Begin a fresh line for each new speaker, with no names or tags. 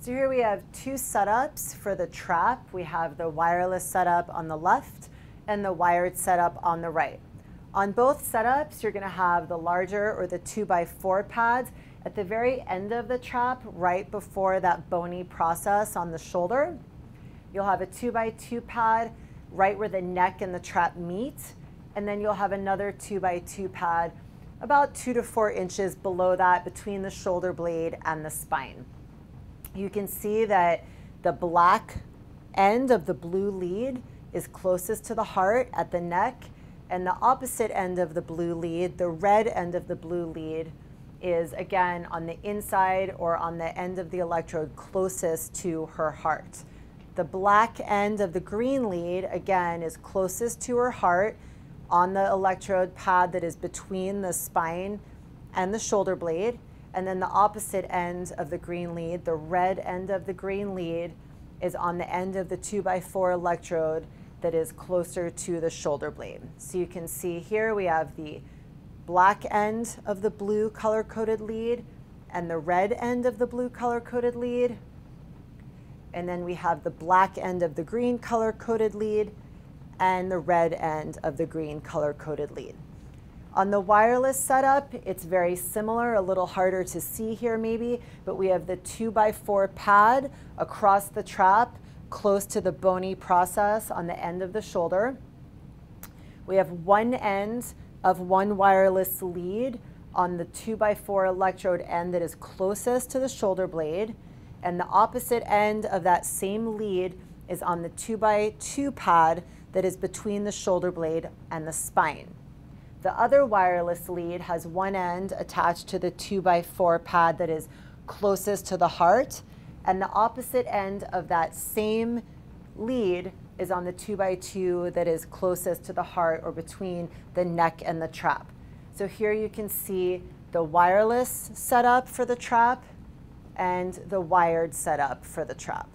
So here we have two setups for the trap. We have the wireless setup on the left and the wired setup on the right. On both setups, you're gonna have the larger or the two by four pads at the very end of the trap, right before that bony process on the shoulder. You'll have a two by two pad right where the neck and the trap meet. And then you'll have another two by two pad about two to four inches below that between the shoulder blade and the spine you can see that the black end of the blue lead is closest to the heart at the neck, and the opposite end of the blue lead, the red end of the blue lead, is again on the inside or on the end of the electrode closest to her heart. The black end of the green lead, again, is closest to her heart on the electrode pad that is between the spine and the shoulder blade. And then the opposite end of the green lead, the red end of the green lead, is on the end of the 2x4 electrode that is closer to the shoulder blade. So you can see here we have the black end of the blue color-coded lead and the red end of the blue color-coded lead. And then we have the black end of the green color-coded lead and the red end of the green color-coded lead. On the wireless setup, it's very similar, a little harder to see here maybe, but we have the two by four pad across the trap, close to the bony process on the end of the shoulder. We have one end of one wireless lead on the two by four electrode end that is closest to the shoulder blade. And the opposite end of that same lead is on the two by two pad that is between the shoulder blade and the spine. The other wireless lead has one end attached to the 2x4 pad that is closest to the heart, and the opposite end of that same lead is on the 2x2 that is closest to the heart or between the neck and the trap. So here you can see the wireless setup for the trap and the wired setup for the trap.